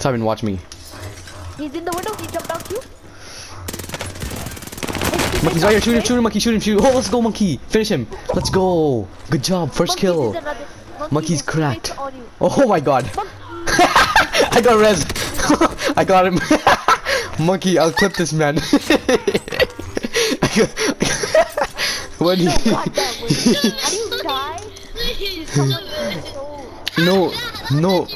Simon, watch me. He's in the window. He jumped out you. Monkey's right here. Shoot him, shoot him, monkey, shoot him, shoot. Oh, let's go, monkey. Finish him. Let's go. Good job. First kill. Monkey's cracked. Oh my god. I got res. I got him. monkey, I'll clip this man. when he. No, no.